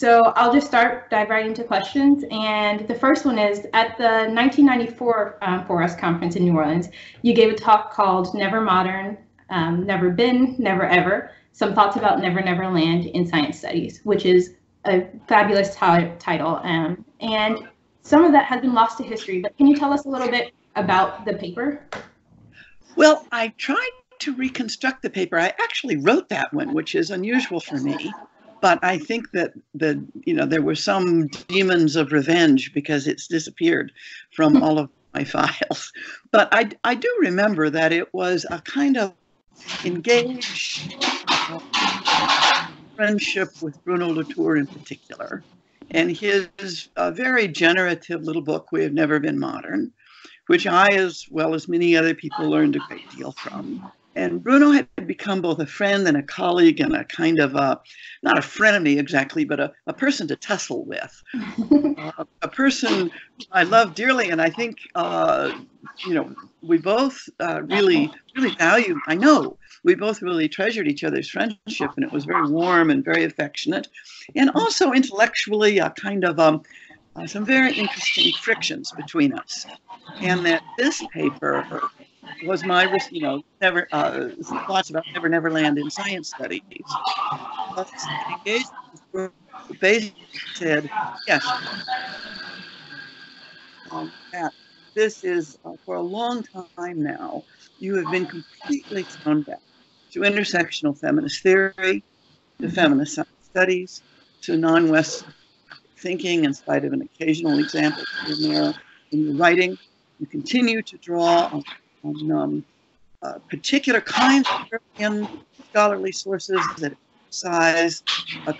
So I'll just start, dive right into questions. And the first one is, at the 1994 um, 4S conference in New Orleans, you gave a talk called Never Modern, um, Never Been, Never Ever, Some Thoughts About Never Never Land in Science Studies, which is a fabulous title. Um, and some of that has been lost to history, but can you tell us a little bit about the paper? Well, I tried to reconstruct the paper. I actually wrote that one, which is unusual for me but I think that the you know there were some demons of revenge because it's disappeared from all of my files. But I I do remember that it was a kind of engaged uh, friendship with Bruno Latour in particular, and his uh, very generative little book "We Have Never Been Modern," which I, as well as many other people, learned a great deal from. And Bruno had become both a friend and a colleague and a kind of a, not a frenemy exactly, but a, a person to tussle with. uh, a person I love dearly. And I think, uh, you know, we both uh, really, really value, I know, we both really treasured each other's friendship and it was very warm and very affectionate. And also intellectually, a kind of um, uh, some very interesting frictions between us. And that this paper was my, you know, never uh, thoughts about Never Never Land in science studies. Basically said, yes, um, this is uh, for a long time now, you have been completely thrown back to intersectional feminist theory, to feminist science studies, to non-West thinking, in spite of an occasional example in there in your writing. You continue to draw on um, uh, particular kinds of European scholarly sources that emphasize a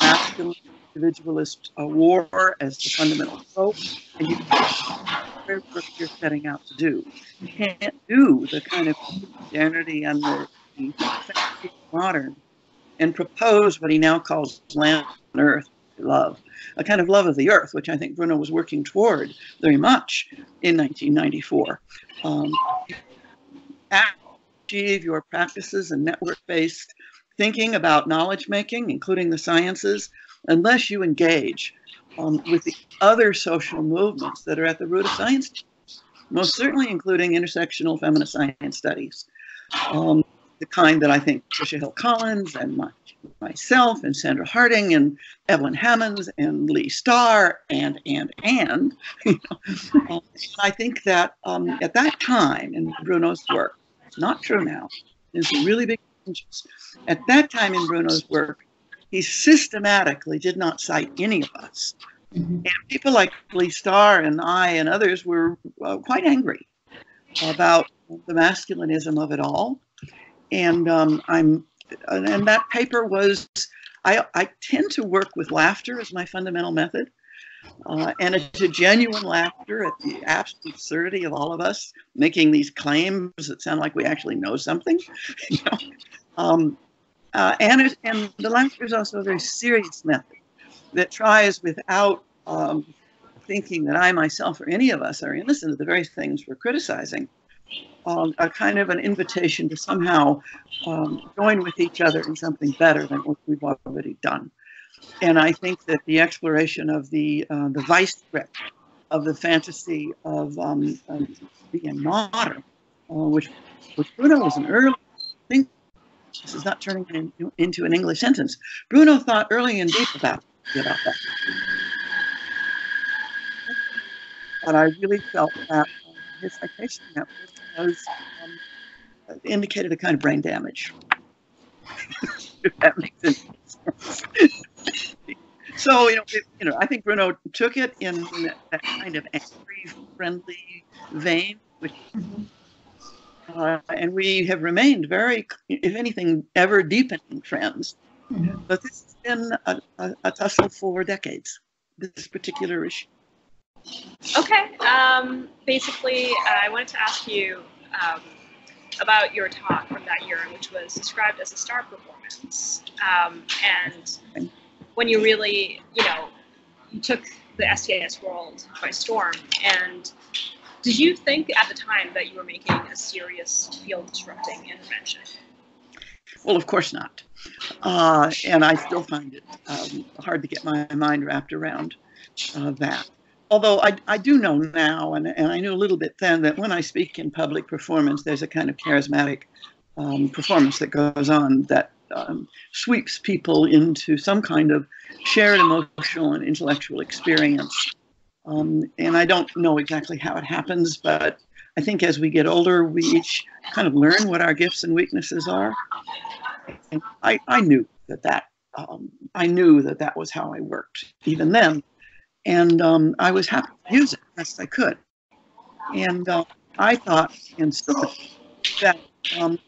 masculine individualist uh, war as the fundamental trope, and you can't you're setting out to do. You can't do the kind of modernity and the, the modern and propose what he now calls land on earth love, a kind of love of the earth, which I think Bruno was working toward very much in 1994. Um, achieve your practices and network-based thinking about knowledge making, including the sciences, unless you engage um, with the other social movements that are at the root of science, most certainly including intersectional feminist science studies. Um, the kind that I think Tricia Hill Collins and my, myself and Sandra Harding and Evelyn Hammonds and Leigh Star and, and, and, you know, um, I think that um, at that time in Bruno's work, it's not true now, there's really big changes. At that time in Bruno's work, he systematically did not cite any of us. Mm-hmm. And people like Leigh Star and I and others were uh, quite angry about the masculinism of it all and um, I'm and that paper was I, I tend to work with laughter as my fundamental method. Uh, and it's a genuine laughter at the absolute absurdity of all of us making these claims that sound like we actually know something. um, uh, and, it, and the laughter is also a very serious method that tries without um, thinking that I myself or any of us are innocent of the very things we're criticizing um, a kind of an invitation to somehow um, join with each other in something better than what we've already done. And I think that the exploration of the uh, the vice grip of the fantasy of, um, being modern, uh, which which Bruno was an early thing. This is not turning in, into an English sentence. Bruno thought early and deep about, about that. But I really felt that his citation was um, indicated a kind of brain damage. if that makes sense. so you know, it, you know, I think Bruno took it in that kind of angry, friendly vein, which, uh, and we have remained very, if anything, ever deepening friends. Mm-hmm. But this has been a, a, a tussle for decades. This particular issue. Okay. Um, basically, uh, I wanted to ask you um, about your talk from that year, which was described as a star performance. Um, and when you really, you know, you took the STS world by storm. And did you think at the time that you were making a serious field disrupting intervention? Well, of course not. Uh, and I still find it um, hard to get my mind wrapped around uh, that. Although I, I do know now, and, and I knew a little bit then, that when I speak in public performance, there's a kind of charismatic um, performance that goes on that um, sweeps people into some kind of shared emotional and intellectual experience. Um, and I don't know exactly how it happens, but I think as we get older, we each kind of learn what our gifts and weaknesses are. And I, I knew that that um, I knew that that was how I worked even then, and um, I was happy to use it best I could. And uh, I thought and still that um,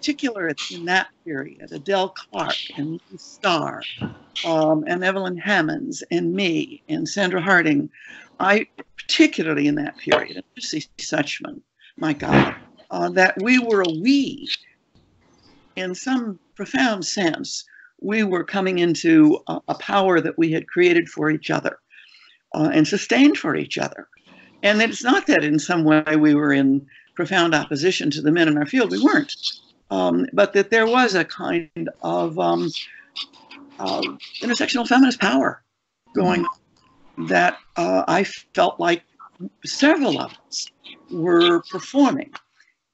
particular in that period, Adele Clarke and Leigh Star, um, and Evelyn Hammonds and me and Sandra Harding, I particularly in that period, and Lucy Suchman, my God, uh, that we were a we. In some profound sense, we were coming into a, a power that we had created for each other uh, and sustained for each other. And it's not that in some way we were in profound opposition to the men in our field. We weren't um, but that there was a kind of um, uh, intersectional feminist power going on that uh, I felt like several of us were performing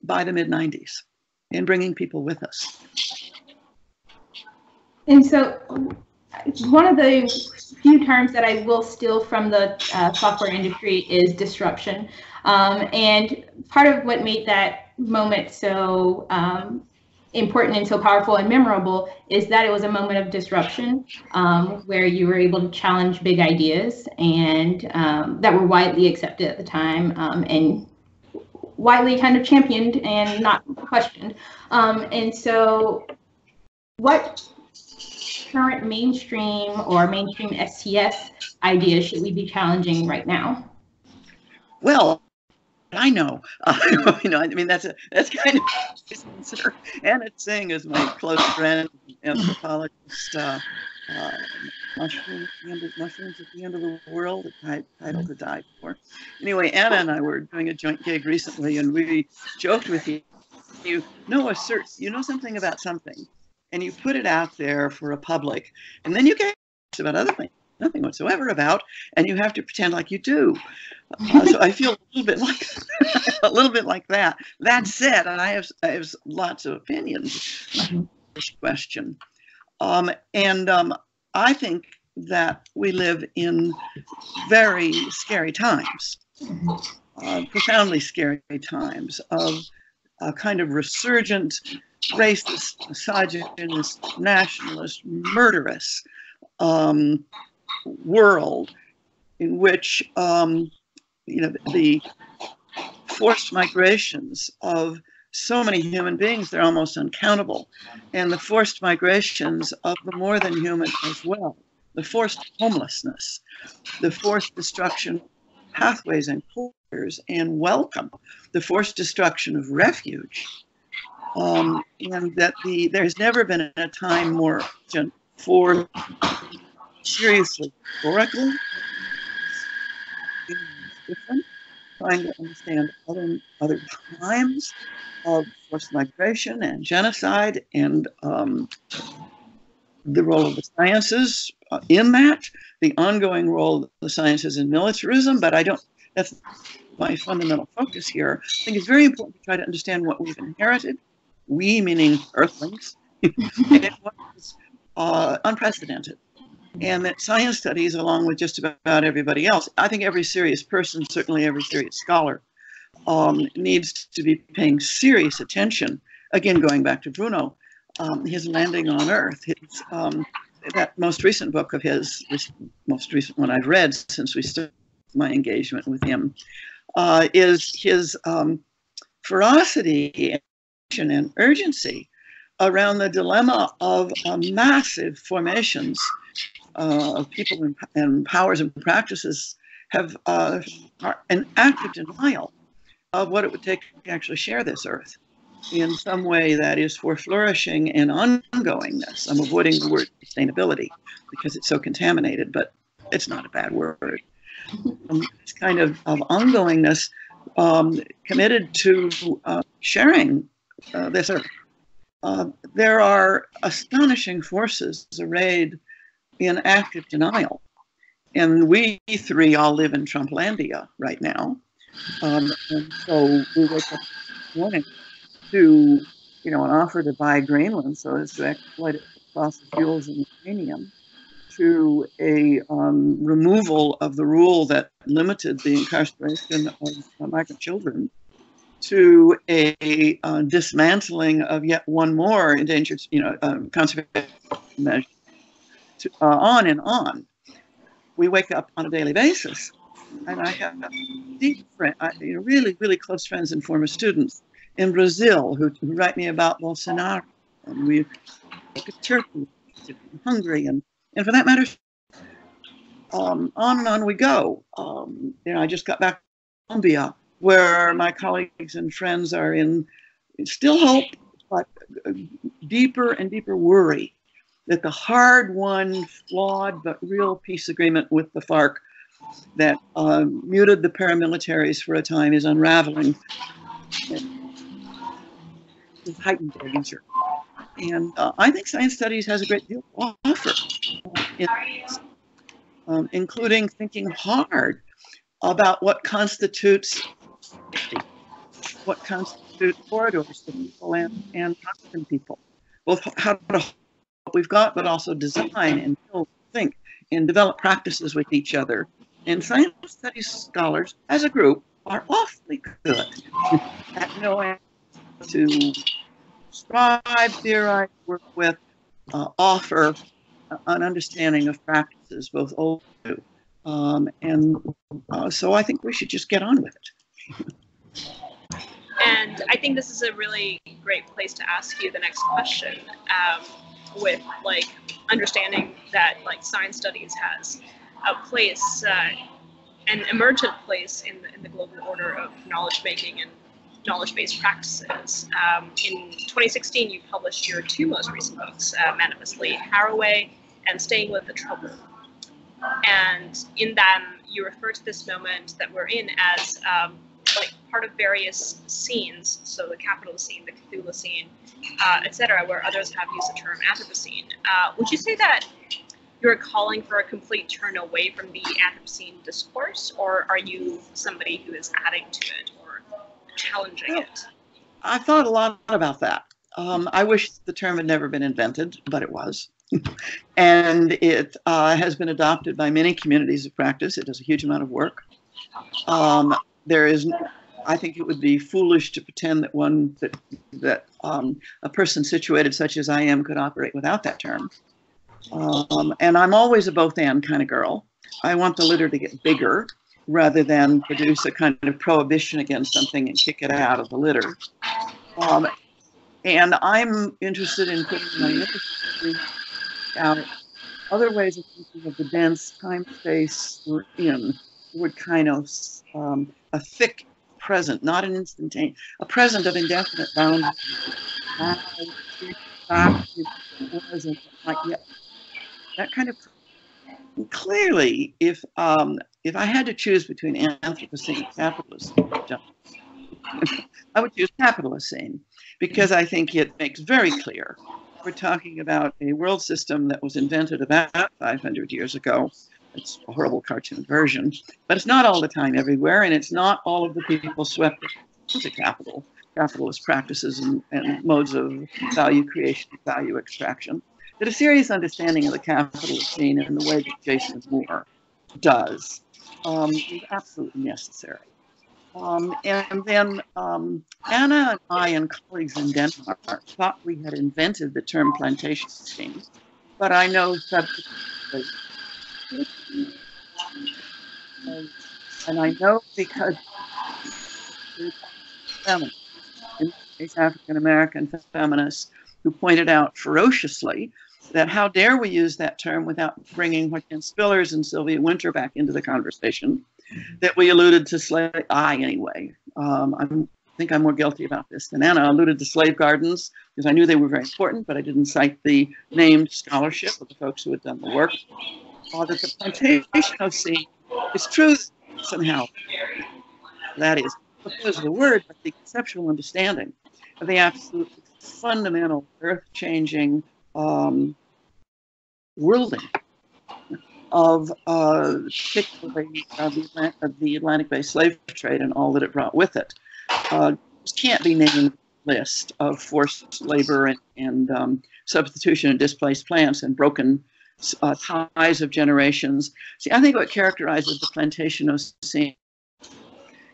by the mid 90s and bringing people with us. And so, one of the few terms that I will steal from the uh, software industry is disruption. Um, and part of what made that moment so um, important and so powerful and memorable is that it was a moment of disruption um, where you were able to challenge big ideas and um, that were widely accepted at the time um, and widely kind of championed and not questioned. Um, and so, what current mainstream or mainstream STS ideas should we be challenging right now? Well, I know. Uh, you know, I mean, that's a that's kind of consider Anna Tsing is my close friend, anthropologist. Uh, uh, mushrooms, mushrooms at the end of the world, a title to die for. Anyway, Anna and I were doing a joint gig recently, and we joked with you. You know a you know something about something, and you put it out there for a public, and then you get about other things nothing whatsoever about, and you have to pretend like you do. Uh, so I feel a little bit like a little bit like that. That said, and I have I have lots of opinions. Mm-hmm. This question, um, and um, I think that we live in very scary times, uh, profoundly scary times of a kind of resurgent, racist, misogynist, nationalist, murderous um, world in which um, you know the forced migrations of so many human beings they're almost uncountable. And the forced migrations of the more than human as well. The forced homelessness the forced destruction pathways and corridors and welcome the forced destruction of refuge. Um, and that the there's never been a time more for seriously historically different, trying to understand other other times of forced migration and genocide and um, the role of the sciences uh, in that, the ongoing role of the sciences in militarism, but I don't, that's my fundamental focus here. I think it's very important to try to understand what we've inherited, we meaning earthlings, and what is uh, unprecedented and that science studies, along with just about everybody else, I think every serious person, certainly every serious scholar, um, needs to be paying serious attention. Again, going back to Bruno, um, his landing on Earth, his, um, that most recent book of his, this most recent one I've read since we started my engagement with him, uh, is his um, ferocity and urgency around the dilemma of uh, massive formations uh, of people and, and, powers and practices have uh, an active denial of what it would take to actually share this earth in some way that is for flourishing and ongoingness. I'm avoiding the word sustainability because it's so contaminated, but it's not a bad word. Um, this kind of, of ongoingness um, committed to uh, sharing uh, this earth uh, there are astonishing forces arrayed in active denial. And we three all live in Trumplandia right now. Um, and so we wake up morning to, you know, an offer to buy Greenland so as to exploit fossil fuels and uranium, to a um, removal of the rule that limited the incarceration of migrant children, to a uh, dismantling of yet one more endangered, you know, um, conservation measure, to, uh, on and on. We wake up on a daily basis, and I have deep friend, you know, really, really close friends and former students in Brazil who, who write me about Bolsonaro, and we look at Turkey, Hungary, and and for that matter, um, on and on we go. Um, you know, I just got back to Colombia where my colleagues and friends are in still hope, but deeper and deeper worry that the hard won, flawed, but real peace agreement with the FARC that uh, muted the paramilitaries for a time is unraveling. Heightened danger. And uh, I think science studies has a great deal to offer, in, um, including thinking hard about what constitutes what constitutes corridors for people and, and non people. Both how to what we've got, but also design and build, think, and develop practices with each other. And science studies scholars, as a group, are awfully good at knowing to strive, theorize, work with, uh, offer an understanding of practices, both old and new. Um, and uh, so I think we should just get on with it. And I think this is a really great place to ask you the next question. Um, with like understanding that like science studies has a place, uh, an emergent place in the, in the global order of knowledge making and knowledge-based practices. Um, in 2016, you published your two most recent books, uh, Manifestly Haraway and Staying with the Trouble. And in them, you refer to this moment that we're in as um, like part of various scenes, so the capital scene, the Chthulucene, uh, etc., where others have used the term Anthropocene. Uh, would you say that you're calling for a complete turn away from the Anthropocene discourse, or are you somebody who is adding to it challenging well, it? I thought a lot about that. Um, I wish the term had never been invented, but it was. and it uh, has been adopted by many communities of practice. It does a huge amount of work. Um, there is I think it would be foolish to pretend that one that that um, a person situated such as I am could operate without that term. Um, and I'm always a both and kind of girl. I want the litter to get bigger rather than produce a kind of prohibition against something and kick it out of the litter. Um, and I'm interested in putting my out other ways of thinking of the dense time space we're in would kind of um, a thick present, not an instantaneous, a present of indefinite boundaries. That kind of clearly, if um, if I had to choose between Anthropocene and I would choose Capitalocene because I think it makes very clear we're talking about a world system that was invented about 500 years ago it's a horrible cartoon version, but it's not all the time everywhere, and it's not all of the people swept into capital, capitalist practices and, and modes of value creation, value extraction. That a serious understanding of the capitalist scene and the way that Jason Moore does um, is absolutely necessary. Um, and then um, Anna and I and colleagues in Denmark thought we had invented the term plantation scene, but I know subsequently and, and I know because feminists, African American feminists, who pointed out ferociously that how dare we use that term without bringing Joaquin Spillers and Sylvia Wynter back into the conversation, that we alluded to slave, I anyway. Um, I think I'm more guilty about this than Anna. alluded to slave gardens because I knew they were very important, but I didn't cite the named scholarship of the folks who had done the work or that the plantation scene is truth somehow. That is, because of the word, but the conceptual understanding of the absolute fundamental, earth-changing um, worlding of uh, particularly uh, the, the Atlantic-based slave trade and all that it brought with it. Uh, can't be named list of forced labor and, and um, substitution of displaced plants and broken uh, ties of generations. See, I think what characterizes the plantation scene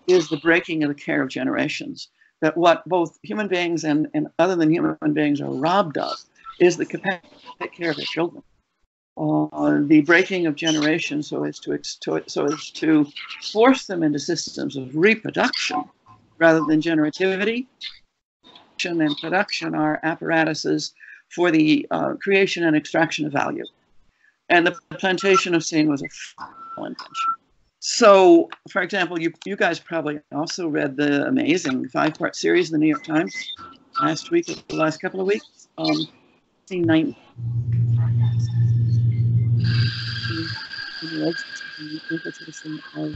is the breaking of the care of generations. That what both human beings and, and other than human beings are robbed of is the capacity to take care of their children. Uh, the breaking of generations so as to, so as to force them into systems of reproduction rather than generativity. And production are apparatuses for the uh, creation and extraction of value. And the plantation of scene was a final invention. So, for example, you, you guys probably also read the amazing five part series in the New York Times last week, the last couple of weeks. Um, 19, of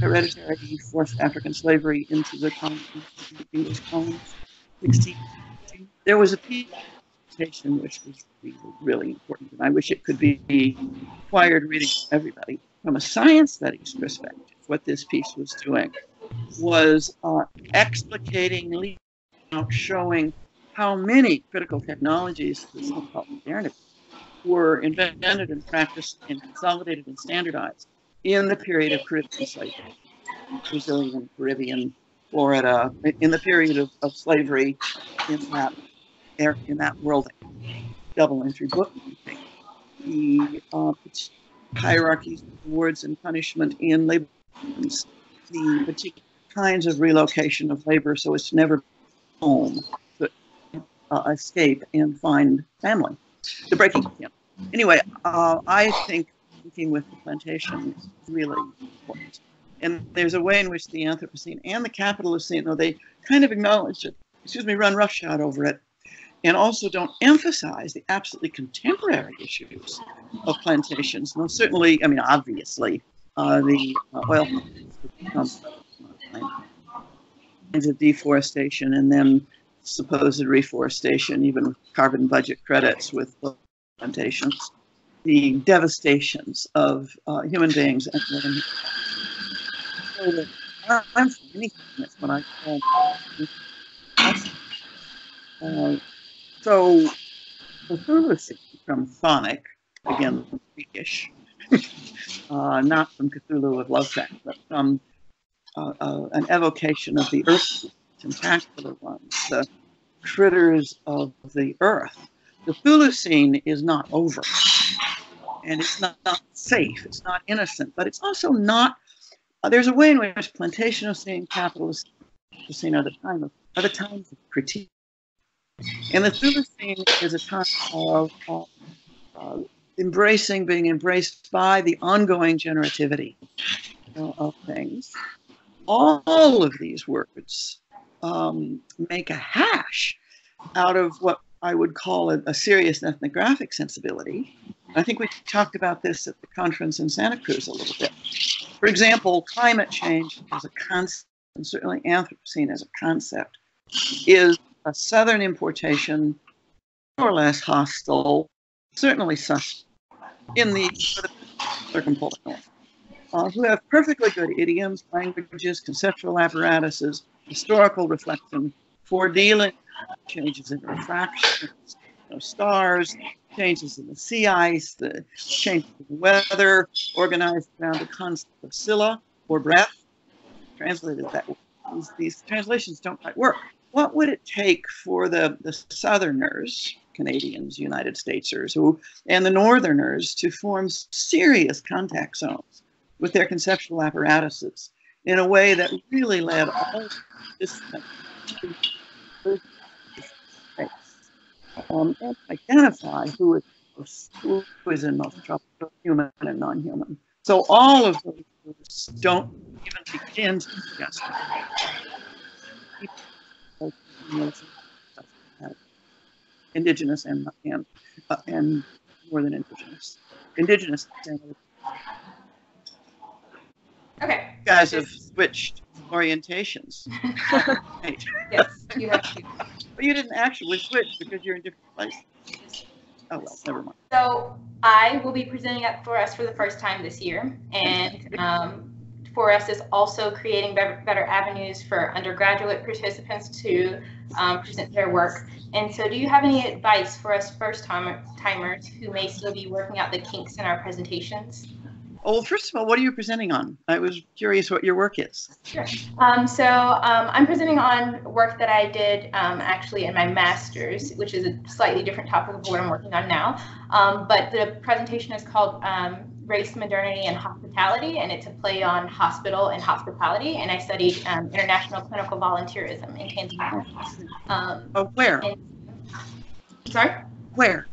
hereditary forced African slavery into the English colonies. 16, there was a presentation which was really important, and I wish it could be required reading for everybody. From a science studies perspective, what this piece was doing was uh, explicating, showing how many critical technologies, the so-called were invented and practiced and consolidated and standardized in the period of Caribbean slavery, Brazilian, Caribbean, Florida, in the period of, of slavery in that in that world, double entry bookkeeping, the uh, hierarchies rewards and punishment in labor, the particular kinds of relocation of labor so it's never home, but uh, escape and find family, the breaking him. Anyway, uh, I think working with the plantation is really important. And there's a way in which the Anthropocene and the Capitalocene, though they kind of acknowledge it, excuse me, run roughshod over it, and also don't emphasize the absolutely contemporary issues of plantations. Well, certainly, I mean, obviously, uh, the uh, oil kinds of deforestation and then supposed reforestation, even carbon budget credits with plantations the devastations of uh, human beings and living. I'm for anything that's what I call. Uh, so Cthulhu from chthonic, again, Greekish, uh, not from Cthulhu of Lovecraft, but from uh, uh, an evocation of the earth, tentacular ones, the critters of the earth. The Chthulucene is not over and it's not, not safe, it's not innocent, but it's also not. Uh, there's a way in which plantationocene capitalist scene are the time of are the times of critique, and the Chthulucene is a time of uh, embracing, being embraced by the ongoing generativity uh, of things. All of these words um, make a hash out of what I would call a, a serious ethnographic sensibility I think we talked about this at the conference in Santa Cruz a little bit. For example, climate change as a concept, and certainly Anthropocene as a concept, is a southern importation, more or less hostile, certainly sus in the circumpolar north, uh, who have perfectly good idioms, languages, conceptual apparatuses, historical reflection for dealing changes in refraction, you know, stars, changes in the sea ice, the changes in the weather, organized around the concept of Sila or breath, translated that way. These, these translations don't quite work. What would it take for the, the Southerners, Canadians, United Statesers, who, and the Northerners to form serious contact zones with their conceptual apparatuses in a way that really led all this to um, and identify who is, who is in most trouble, human and non-human. So all of those don't even begin to suggest indigenous and and uh, and more than indigenous, indigenous. Okay. You guys have switched orientations. right. Yes, you have to. But you didn't actually switch because you're in different places. Oh, well, never mind. So I will be presenting up 4S for the first time this year, and um, 4S is also creating better, better avenues for undergraduate participants to um, present their work. And so, do you have any advice for us first timer, timers who may still be working out the kinks in our presentations? Oh, well, first of all, what are you presenting on? I was curious what your work is. Sure. Um, so um, I'm presenting on work that I did um, actually in my master's, which is a slightly different topic of what I'm working on now. Um, but the presentation is called um, Race, Modernity, and Hospitality, and it's a play on hospital and hospitality. And I studied um, international clinical volunteerism in Tanzania. Um, Oh, where? sorry? Where?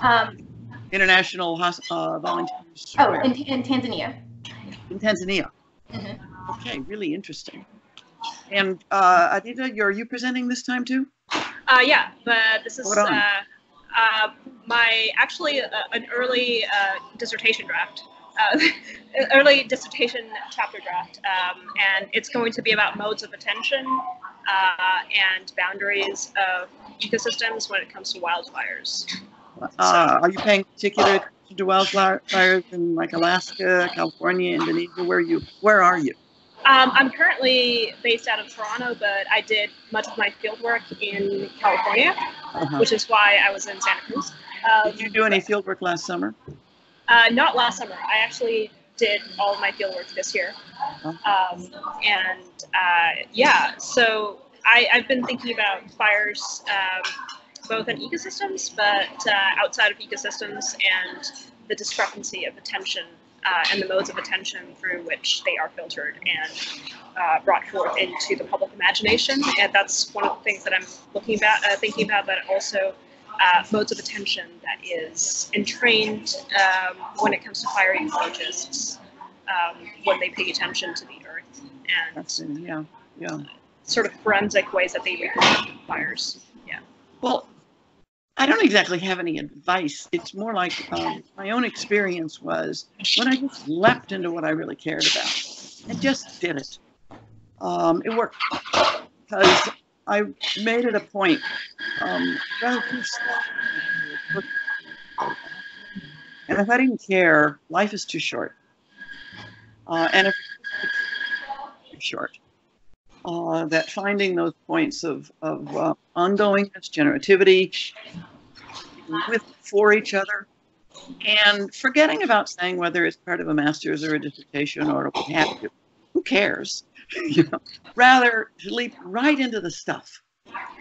Um, International hos- uh, Volunteers. oh, in, in Tanzania. in Tanzania. Mhm. Okay, really interesting. And uh, Aadita, you're you presenting this time too? Uh, yeah, but this is uh, uh, my actually uh, an early uh, dissertation draft, uh, early dissertation chapter draft, um, and it's going to be about modes of attention uh, and boundaries of ecosystems when it comes to wildfires. Uh, are you paying particular attention to wildfires in like Alaska, California, Indonesia? Where are you? Where are you? Um, I'm currently based out of Toronto, but I did much of my field work in California, Uh-huh. which is why I was in Santa Cruz. Um, Did you do any field work last summer? Uh, not last summer. I actually did all of my field work this year. Um, and uh, yeah, so I, I've been thinking about fires um, both in ecosystems, but uh, outside of ecosystems, and the discrepancy of attention uh, and the modes of attention through which they are filtered and uh, brought forth into the public imagination. And that's one of the things that I'm looking about, uh, thinking about, but also uh, modes of attention that is entrained um, when it comes to fire ecologists um, when they pay attention to the earth and That's yeah, yeah. sort of forensic ways that they reproduce fires. Yeah. Well, I don't exactly have any advice. It's more like um, my own experience was when I just leapt into what I really cared about and just did it. Um, it worked because I made it a point. Um, and if I didn't care, life is too short. Uh, and if it's too short, uh, that finding those points of, of uh, ongoingness, generativity with for each other, and forgetting about saying whether it's part of a master's or a dissertation or what have. Who cares? you know, rather to leap right into the stuff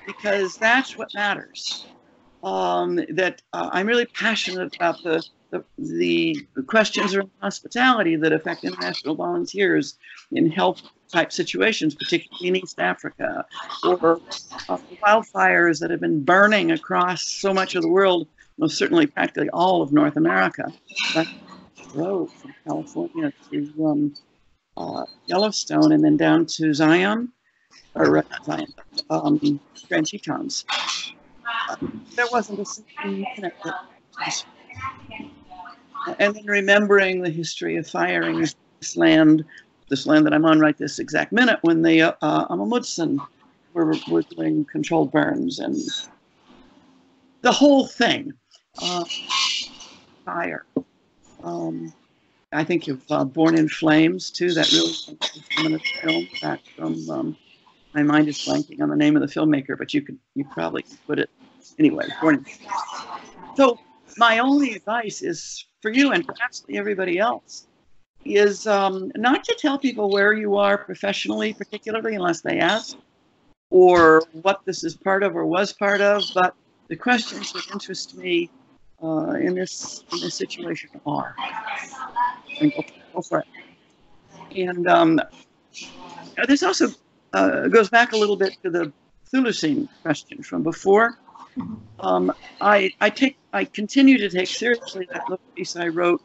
because that's what matters. Um, that uh, I'm really passionate about the, the the questions around hospitality that affect international volunteers in health type situations, particularly in East Africa, or uh, wildfires that have been burning across so much of the world, most certainly practically all of North America. That road from California to um, uh, Yellowstone and then down to Zion, or uh, not Zion, um, Grand Tetons. Uh, there wasn't a single minute and then remembering the history of firing this land, this land that I'm on right this exact minute, when the uh, uh, Amah Mutsun were, were doing controlled burns and the whole thing. Uh, fire. Um, I think of uh, Born in Flames too. That really film back from. Um, my mind is blanking on the name of the filmmaker, but you could you probably put it anyway. Born so my only advice is for you and perhaps everybody else is um, not to tell people where you are professionally, particularly unless they ask, or what this is part of or was part of. But the questions that interest me uh, in this in this situation are. And go, go for it. And um, this also uh, goes back a little bit to the Chthulucene question from before. Um, I, I take I continue to take seriously that little piece I wrote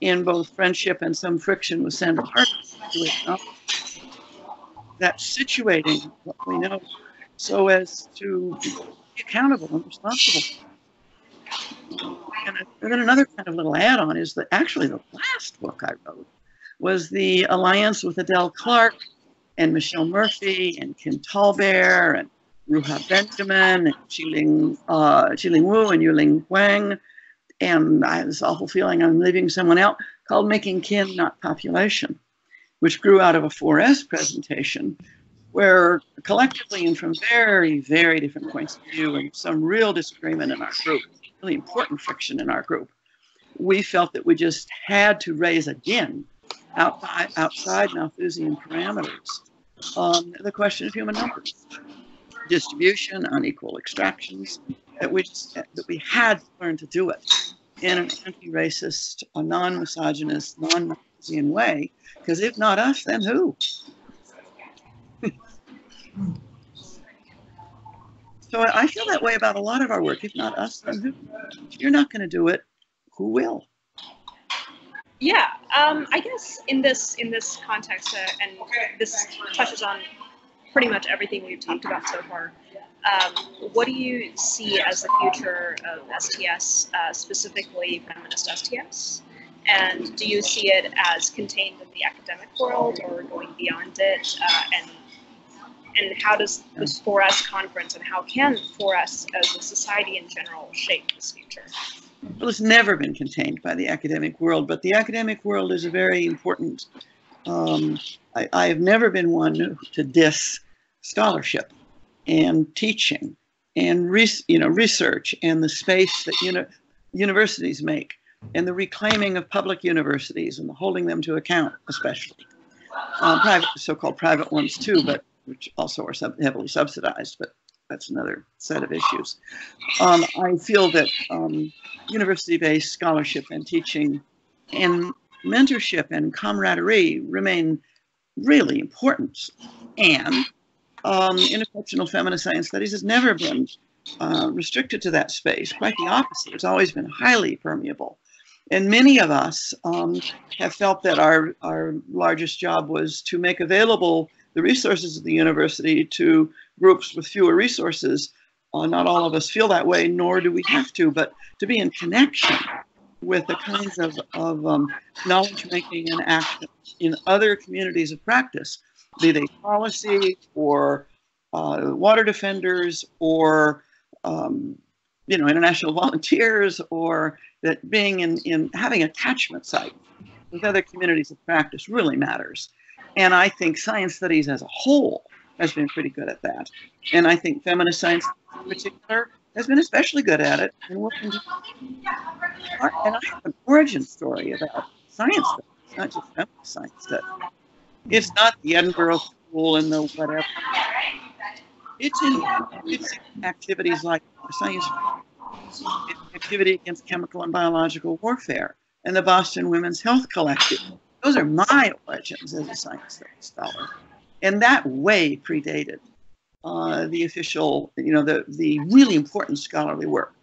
in both friendship and some friction with Sandra Parker. That situating what we know so as to be accountable and responsible. And, then another kind of little add-on is that actually the last book I wrote was the alliance with Adele Clarke and Michelle Murphy and Kim Tallbear and Ruha Benjamin and Chia-Ling, uh, Chia-Ling Wu and Yuling Wang. And I have this awful feeling I'm leaving someone out called Making Kin, Not Population, which grew out of a 4S presentation where collectively and from very, very different points of view and some real disagreement in our group, really important friction in our group, we felt that we just had to raise again outside, outside Malthusian parameters. Um, the question of human numbers, distribution, unequal extractions, that we, that we had to learn to do it in an anti-racist, a non-misogynist, non-Malthusian way, because if not us, then who? so I feel that way about a lot of our work. If not us, then who? If you're not going to do it, who will? Yeah, um, I guess in this in this context, uh, and this touches on pretty much everything we've talked about so far. Um, what do you see as the future of STS, uh, specifically feminist STS? And do you see it as contained in the academic world or going beyond it? Uh, and and how does this 4S conference and how can 4S as a society in general shape this future? well, it's never been contained by the academic world, but the academic world is a very important. Um, I, I, have never been one to diss scholarship and teaching and you know research and the space that uni universities make and the reclaiming of public universities and the holding them to account, especially uh, private, so-called private ones too, but which also are sub heavily subsidized, but that's another set of issues. Um, I feel that um, university-based scholarship and teaching and mentorship and camaraderie remain really important. And um, intersectional feminist science studies has never been uh, restricted to that space. Quite the opposite. It's always been highly permeable. And many of us um, have felt that our, our largest job was to make available the resources of the university to groups with fewer resources. Uh, not all of us feel that way, nor do we have to, but to be in connection with the kinds of, of um, knowledge making and action in other communities of practice, be they policy or uh, water defenders or um, you know international volunteers or that being in, in having a catchment site with other communities of practice really matters. And I think science studies as a whole has been pretty good at that. And I think feminist science in particular has been especially good at it. And, we'll and I have an origin story about science studies, not just feminist science studies. It's not the Edinburgh School and the whatever. It's in, it's in activities like science activity against chemical and biological warfare and the Boston Women's Health Collective. Those are my origins as a science scholar and that way predated uh, the official, you know, the, the really important scholarly work,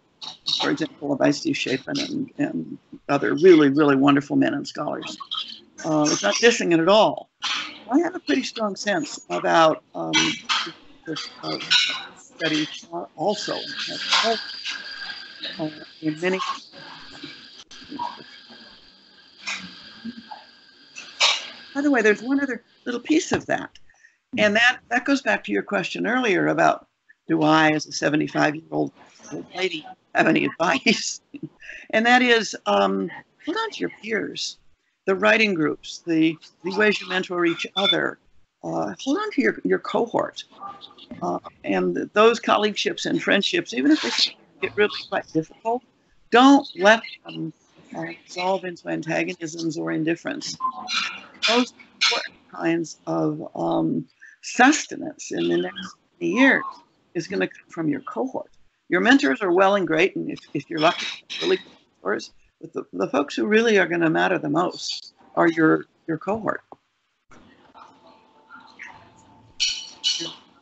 for example, by Steve Shapin and, and other really, really wonderful men and scholars. Uh, it's not dissing it at all. I have a pretty strong sense about um, this uh, study also uh, in many by the way, there's one other little piece of that. And that, that goes back to your question earlier about do I, as a 75 year old lady, have any advice? and that is um, hold on to your peers, the writing groups, the, the ways you mentor each other. Uh, hold on to your, your cohort. Uh, and those colleagueships and friendships, even if they get really quite difficult, don't let them uh, dissolve into antagonisms or indifference. Those kinds of um, sustenance in the next years is going to come from your cohort. Your mentors are well and great, and if, if you're lucky, really mentors, but the, the folks who really are going to matter the most are your, your cohort.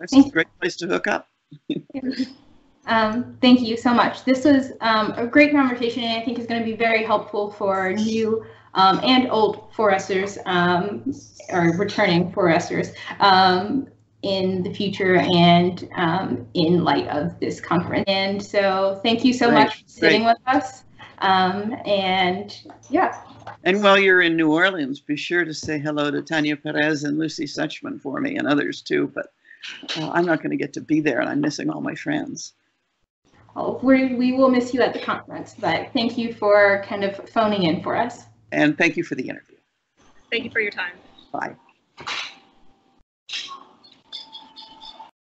That's a great place to hook up. Um, thank you so much. This was um, a great conversation and I think is going to be very helpful for new um, and old 4Sers um, or returning 4Sers um, in the future and um, in light of this conference. And so thank you so much for sitting great. with us. Um, and yeah, And while you're in New Orleans, be sure to say hello to Tanya Perez and Lucy Suchman for me and others too. But uh, I'm not going to get to be there and I'm missing all my friends. well, we, we will miss you at the conference, but thank you for kind of phoning in for us. And thank you for the interview. Thank you for your time. Bye.